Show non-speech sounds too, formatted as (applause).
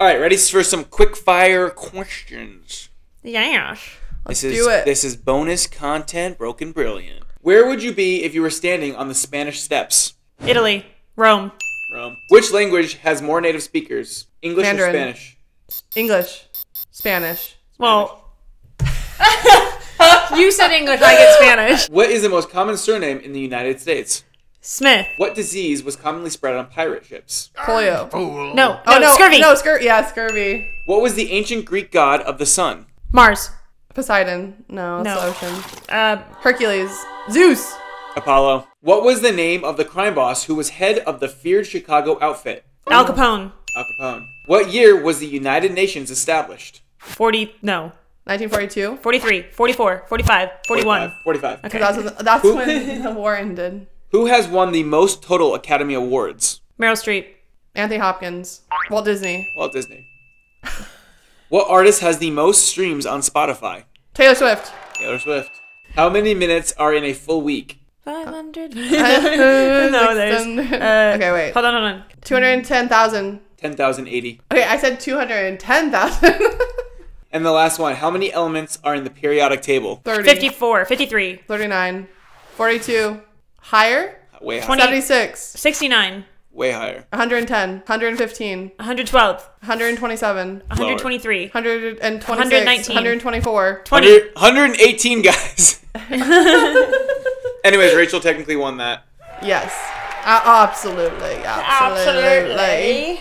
All right, ready for some quick fire questions. Yes. This Let's is do it. this is bonus content, Broke and Brilliant. Where would you be if you were standing on the Spanish Steps? Italy. Rome. Rome. Which language has more native speakers? English Mandarin. or Spanish? English, Spanish. Well. (laughs) you said English, I get Spanish. What is the most common surname in the United States? Smith. What disease was commonly spread on pirate ships? Polio. No, no, Oh no, scurvy. no, scur- Yeah, scurvy. What was the ancient Greek god of the sun? Mars. Poseidon. No, it's No. the ocean. Uh, Hercules. Zeus. Apollo. What was the name of the crime boss who was head of the feared Chicago outfit? Al Capone. Al Capone. What year was the United Nations established? 40, no. 1942. 43, 44, 45, 41. 45. Okay. That's, that's when (laughs) the war ended. Who has won the most total Academy Awards? Meryl Streep. Anthony Hopkins. Walt Disney. Walt Disney. (laughs) what artist has the most streams on Spotify? Taylor Swift. Taylor Swift. How many minutes are in a full week? 500. (laughs) no, (laughs) no, there's. Uh, okay, wait. Hold on, hold on. 210,000. 10,080. Okay, I said 210,000. And the last one, how many elements are in the periodic table? 30. 54, 53, 39. 42. Higher? Way higher. 20. 76. 69, Way higher. 110. 115. 112, 127. 123, 126. 119. 124. 20. 100 118 guys. (laughs) Anyways, Rachel technically won that. Yes. Uh, absolutely. Absolutely.